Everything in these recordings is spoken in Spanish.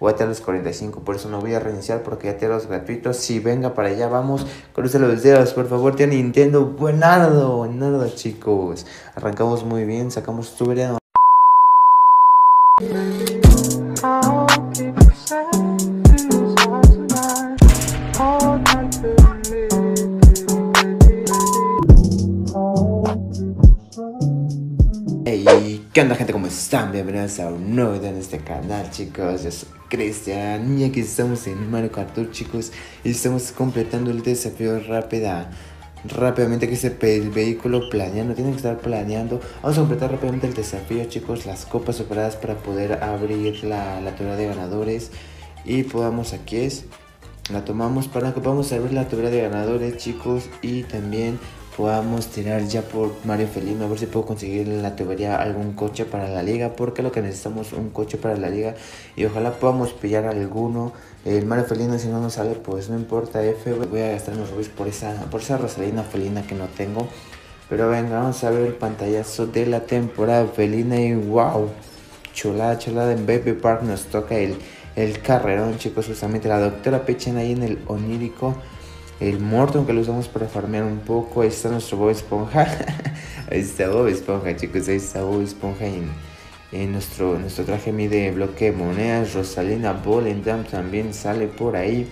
voy a tener los 45, por eso no voy a reiniciar porque ya tengo los gratuitos. Si venga para allá, vamos, cruce los dedos, por favor, tiene Nintendo. Buenardo, buenardo, chicos. Arrancamos muy bien, sacamos tu verano. ¿qué onda gente? ¿Cómo están? Bienvenidos a un nuevo video en este canal chicos Yo soy Cristian y aquí estamos en Mario Kart Tour, chicos Y estamos completando el desafío rápida Rápidamente que es el vehículo planeando Tienen que estar planeando. Vamos a completar rápidamente el desafío chicos Las copas superadas para poder abrir la, la tubería de ganadores. Y podamos aquí es La tomamos para que podamos abrir la tubería de ganadores chicos Y también podamos tirar ya por Mario Felino, a ver si puedo conseguir en la tubería algún coche para la liga, porque lo que necesitamos es un coche para la liga y ojalá podamos pillar alguno. El Mario Felino si no nos sale, pues no importa F, voy a gastar unos rubis por esa, por esa Rosalina felina que no tengo. Pero venga, vamos a ver el pantallazo de la temporada felina y wow, chulada, chulada en Baby Park nos toca el, el carrerón chicos, justamente la doctora Pechen ahí en el onírico el Morton que lo usamos para farmear un poco. Ahí está nuestro Bob Esponja. ahí está Bob Esponja, chicos. Ahí está Bob Esponja en, nuestro, nuestro traje mide bloque de monedas. Rosalina Bolendam también sale por ahí.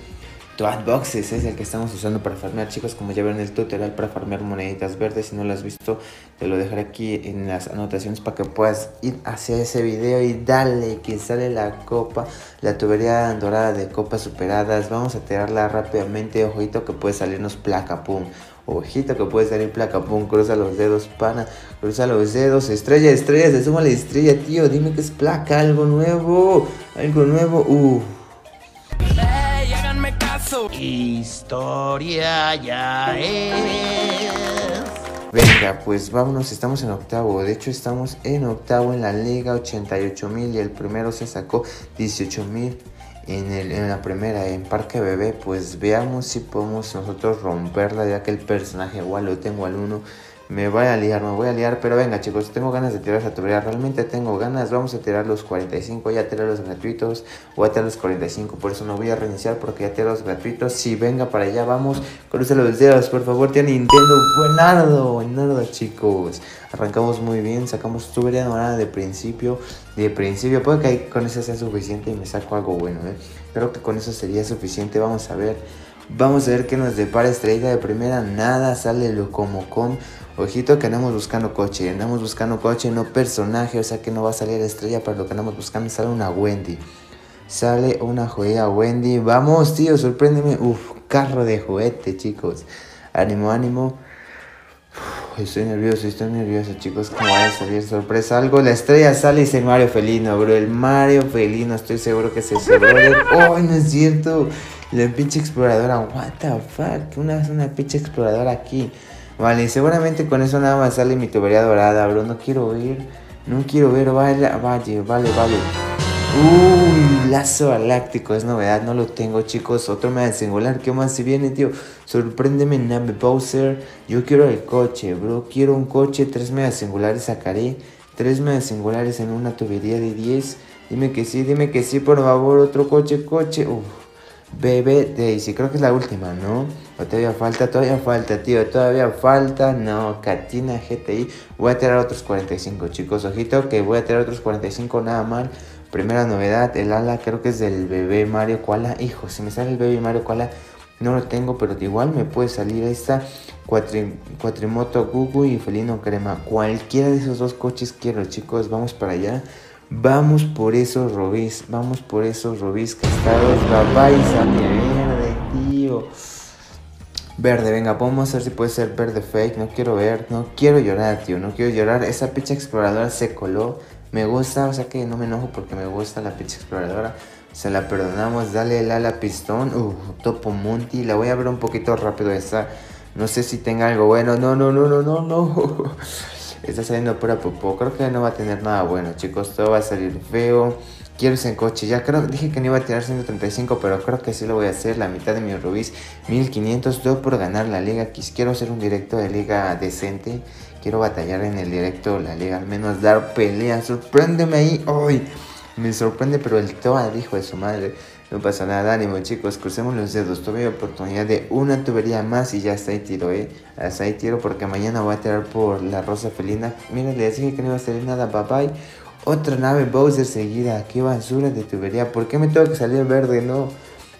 Toad Boxes es el que estamos usando para farmear, chicos. Como ya ven el tutorial para farmear moneditas verdes. Si no lo has visto, te lo dejaré aquí en las anotaciones para que puedas ir hacia ese video y dale que sale la copa, la tubería dorada de copas superadas. Vamos a tirarla rápidamente. Ojito que puede salirnos placa, pum. Ojito que puede salir placa, pum. Cruza los dedos, pana. Cruza los dedos. Estrella, estrella. Se suma la estrella, tío. Dime que es placa. Algo nuevo. Algo nuevo. Uh. Historia ya es. Venga, pues vámonos, estamos en octavo. De hecho, estamos en octavo en la liga, 88 mil. Y el primero se sacó 18 mil en, la primera, en Parque Bebé. Pues veamos si podemos nosotros romperla, ya que el personaje igual lo tengo al 1. Me voy a liar, me voy a liar, pero venga chicos, tengo ganas de tirar esa tubería, realmente tengo ganas, vamos a tirar los 45, ya tirar los gratuitos, voy a tirar los 45, por eso no voy a reiniciar porque ya tiré los gratuitos, si venga para allá, vamos, cruce los dedos, por favor, tiene Nintendo, buenardo, buenardo chicos, arrancamos muy bien, sacamos tubería dorada de principio, de principio, puede que con eso sea suficiente y me saco algo bueno, ¿eh? creo que con eso sería suficiente, vamos a ver, vamos a ver qué nos depara estrella de primera, nada, sale lo como con Ojito que andamos buscando coche, andamos buscando coche, no personaje, o sea que no va a salir estrella para lo que andamos buscando, sale una Wendy. Sale una joya Wendy. Vamos, tío, sorpréndeme. Uf, carro de juguete, chicos. Ánimo, ánimo. Estoy nervioso, estoy nervioso, chicos. ¿Cómo va a salir sorpresa? Algo. La estrella sale y el Mario Felino, bro. El Mario Felino, estoy seguro que ese, brother. ¡Oh, no es cierto! La pinche exploradora. What the fuck? Una, una pinche exploradora aquí. Vale, seguramente con eso nada más sale mi tubería dorada, bro. No quiero ver. No quiero ver. Vale, vale, vale, vale. Uy, lazo galáctico. Es novedad. No lo tengo, chicos. Otro media singular. ¿Qué más se viene, tío? Sorpréndeme, Name Bowser. Yo quiero el coche, bro. Quiero un coche. Tres medias singulares sacaré. Tres medias singulares en una tubería de 10. Dime que sí, dime que sí, por favor. Otro coche, coche. Uf. Bebé Daisy, creo que es la última, ¿no? O todavía falta, todavía falta, tío, todavía falta. No, Katina GTI. Voy a tirar otros 45, chicos. Ojito que voy a tirar otros 45, nada mal. Primera novedad, el ala creo que es del bebé Mario Koala. Hijo, si me sale el bebé Mario Koala, no lo tengo, pero igual me puede salir esta cuatri, Cuatrimoto Gugu y Felino Crema. Cualquiera de esos dos coches quiero, chicos. Vamos para allá. Vamos por esos robis, vamos por esos robis castados, a mi verde, tío. Verde, venga, vamos a ver si puede ser verde fake. No quiero ver, no quiero llorar, tío, no quiero llorar. Esa pinche exploradora se coló. Me gusta, o sea que no me enojo porque me gusta la pinche exploradora. Se la perdonamos, dale el ala pistón. Uh, Topo Monty. La voy a ver un poquito rápido esa. No sé si tenga algo bueno. No, no, no, no, no, no. Está saliendo pura popó. Creo que no va a tener nada bueno, chicos. Todo va a salir feo. Quiero ese coche. Ya creo, dije que no iba a tirar 135, pero creo que sí lo voy a hacer. La mitad de mi rubis, 1500. Todo por ganar la liga. Quiero hacer un directo de liga decente. Quiero batallar en el directo de la liga. Al menos dar pelea. Sorpréndeme ahí. hoy Me sorprende, pero el Toad, dijo de su madre. No pasa nada, ánimo chicos, crucemos los dedos. Tuve oportunidad de una tubería más y ya está ahí tiro, eh. Hasta ahí tiro porque mañana voy a tirar por la rosa felina. Mira, le dije que no iba a salir nada, bye bye. Otra nave Bowser seguida. Qué basura de tubería. ¿Por qué me tengo que salir verde? No.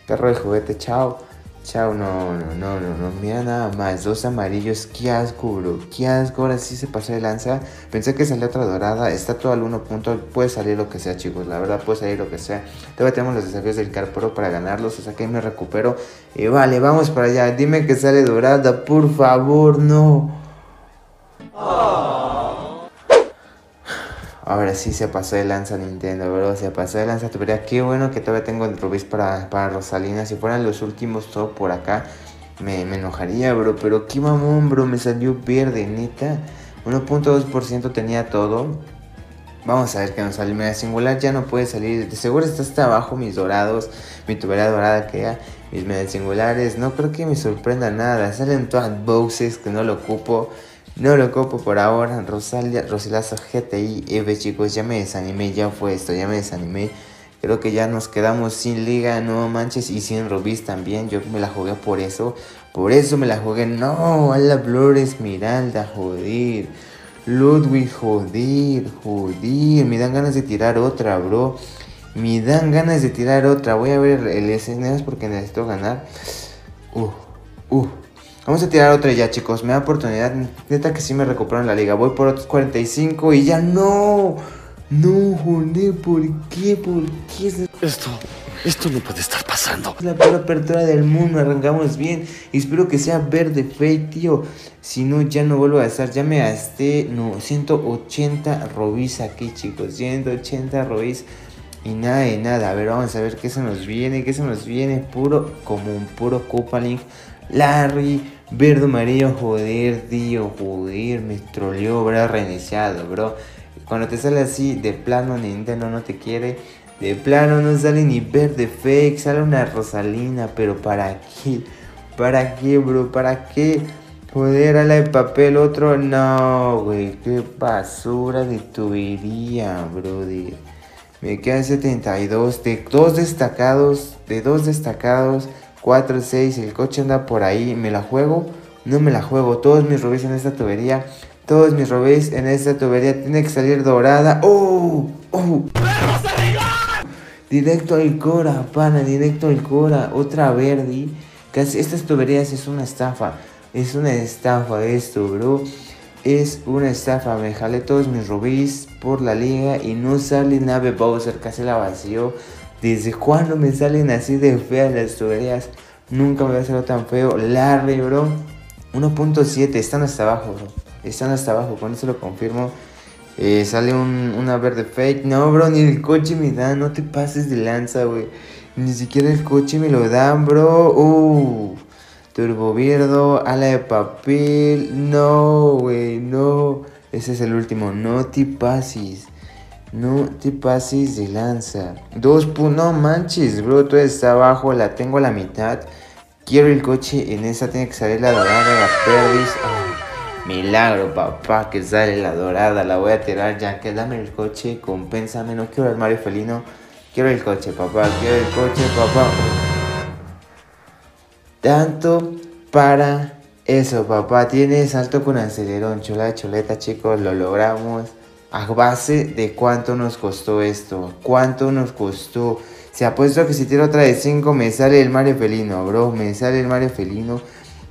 Perro de juguete, chao. Chao, no, no, no, no, no, mira nada más, dos amarillos, qué asco, bro, qué asco, ahora sí se pasó de lanza, pensé que salía otra dorada, está todo al uno punto, puede salir lo que sea, chicos, la verdad puede salir lo que sea, todavía tenemos los desafíos del Carpro para ganarlos, o sea que me recupero, y vale, vamos para allá, dime que sale dorada, por favor, no. Ahora sí se pasó de lanza Nintendo, bro. Se pasó de lanza tubería. Qué bueno que todavía tengo el rubis para, para Rosalina. Si fueran los últimos todo por acá, me, enojaría, bro. Pero qué mamón, bro. Me salió verde, neta. 1.2% tenía todo. Vamos a ver qué nos sale. Mira, singular ya no puede salir. De seguro está hasta abajo mis dorados. Mi tubería dorada que ya. Mis medias singulares. No creo que me sorprenda nada. Salen todas boxes que no lo ocupo. No lo copo por ahora. Rosalia, Rosilazo GTI EV, chicos. Ya me desanimé, ya fue esto, ya me desanimé. Creo que ya nos quedamos sin liga, no manches, y sin Rubis también. Yo me la jugué por eso. Por eso me la jugué. No, a la Flor Esmeralda, joder. Ludwig, joder, joder. Me dan ganas de tirar otra, bro. Me dan ganas de tirar otra. Voy a ver el SNES porque necesito ganar. Uh, uh. Vamos a tirar otra ya, chicos. Me da oportunidad. Neta que sí me recupero en la liga. Voy por otros 45 y ya no. No, joder, ¿por qué? ¿Por qué? Esto, esto no puede estar pasando. La peor apertura del mundo, arrancamos bien. Espero que sea verde fake, tío. Si no, ya no vuelvo a estar. Ya me gasté, no, 180 robis aquí, chicos. 180 robis. Y nada de nada. A ver, vamos a ver qué se nos viene. ¿Qué se nos viene? Puro, como un puro Link. Larry, verde amarillo, joder, tío, joder, me troleó, bro, reiniciado, bro. Cuando te sale así, de plano Nintendo no te quiere. De plano no sale ni verde fake, sale una Rosalina, pero ¿para qué? ¿Para qué, bro? ¿Para qué? Joder, a la de papel, otro no, güey. Qué basura de tubería, brother. Me quedan 72 de dos destacados, de dos destacados. 4, 6, el coche anda por ahí, me la juego, no me la juego, todos mis robés en esta tubería, todos mis robés en esta tubería, tiene que salir dorada, ¡oh! ¡oh! Directo al Cora, pana, directo al Cora, otra verde, casi, estas tuberías es una estafa, es una estafa esto, bro. Es una estafa, me jalé todos mis rubíes por la liga y no sale nave Bowser, casi la vacío. ¿Desde cuándo me salen así de feas las tuberías? Nunca me había salido tan feo. Larry, bro. 1.7. Están hasta abajo, bro. Están hasta abajo. Con eso lo confirmo. Eh, sale un, una verde fake. No, bro. Ni el coche me da. No te pases de lanza, güey. Ni siquiera el coche me lo dan, bro. Uh. Turbo Vierdo. Ala de papel. No, güey. No. Ese es el último. No te pases. No te pases de lanza. Dos puntos. No manches, bro. Todo está abajo. La tengo a la mitad. Quiero el coche. En esa tiene que salir la dorada. La perdis. milagro, papá. Que sale la dorada. La voy a tirar ya. Que dame el coche. Compénsame. No quiero el Mario Felino. Quiero el coche, papá. Quiero el coche, papá. Tanto para eso, papá. Tiene salto con acelerón. Chula chuleta, chicos. Lo logramos a base de cuánto nos costó esto, cuánto nos costó. Se apuesto que si tiro otra de 5 me sale el Mario Felino, bro, me sale el Mario Felino.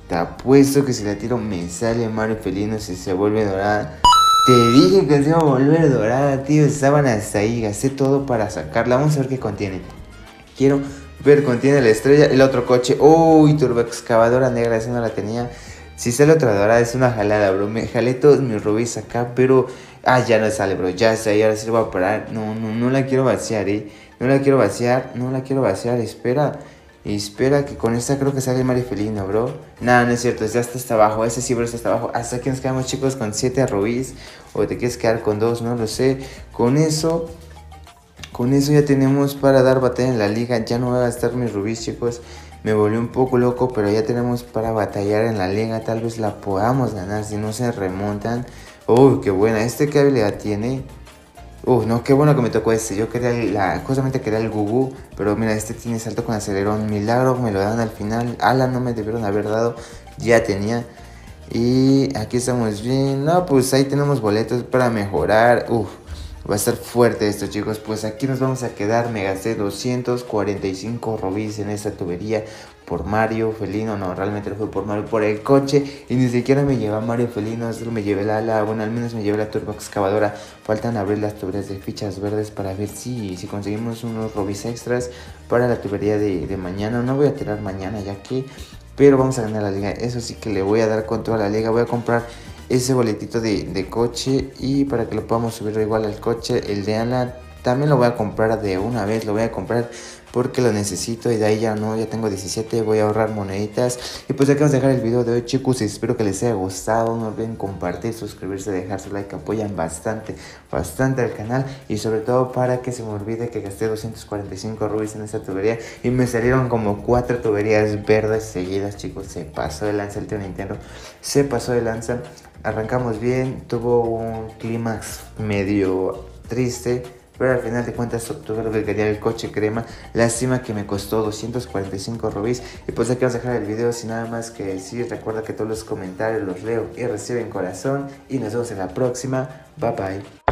Te apuesto que si la tiro me sale el Mario Felino si se vuelve dorada. Te dije que se iba a volver dorada, tío. Estaban hasta ahí, gasté todo para sacarla. Vamos a ver qué contiene. Quiero ver, contiene la estrella, el otro coche. Uy, turbo excavadora negra, esa no la tenía. Si sale otra dorada es una jalada, bro. Me jalé todos mis rubíes acá, pero Ah, ya no sale, bro. Ya está ahí, ahora sí lo voy a parar. No, no, no la quiero vaciar, eh. No la quiero vaciar, no la quiero vaciar. Espera. Espera que con esta creo que sale Mario Felino, bro. Nada, no es cierto, ya está hasta abajo. Ese sí, bro, está hasta abajo. Hasta que nos quedamos, chicos, con 7 rubíes. O te quieres quedar con 2, no lo sé. Con eso, con eso ya tenemos para dar batalla en la liga. Ya no voy a gastar mis rubíes, chicos. Me volvió un poco loco, pero ya tenemos para batallar en la liga. Tal vez la podamos ganar si no se remontan. Uy, qué buena. ¿Este qué habilidad tiene? Uh, no, qué bueno que me tocó este. Yo quería la, justamente quería el Gugu, pero mira, este tiene salto con acelerón. Milagro, me lo dan al final. Ala, no me debieron haber dado. Ya tenía. Y aquí estamos bien. No, pues ahí tenemos boletos para mejorar. Uf, va a estar fuerte esto, chicos. Pues aquí nos vamos a quedar. Me gasté 245 robis en esta tubería por Mario Felino, no, realmente lo fue por Mario, por el coche y ni siquiera me lleva Mario Felino, solo me llevé la ala, bueno, al menos me llevé la turbo excavadora, faltan abrir las tuberías de fichas verdes para ver si, si conseguimos unos robis extras para la tubería de, de mañana, no voy a tirar mañana ya que, pero vamos a ganar la liga, eso sí que le voy a dar con toda la liga, voy a comprar ese boletito de, de coche y para que lo podamos subir igual al coche, el de ala también lo voy a comprar de una vez, lo voy a comprar porque lo necesito y de ahí ya no, ya tengo 17, voy a ahorrar moneditas. Y pues que vamos a dejar el video de hoy chicos, espero que les haya gustado, no olviden compartir, suscribirse, dejar su like, apoyan bastante, bastante al canal y sobre todo para que se me olvide que gasté 245 rubis en esta tubería y me salieron como cuatro tuberías verdes seguidas chicos, se pasó de lanza el tío Nintendo, se pasó de lanza, arrancamos bien, tuvo un clímax medio triste pero al final de cuentas obtuve lo que quería el coche crema. Lástima que me costó 245 rubíes. Y pues aquí vamos a dejar el video sin nada más que decir. Recuerda que todos los comentarios los leo y recibo en corazón. Y nos vemos en la próxima. Bye bye.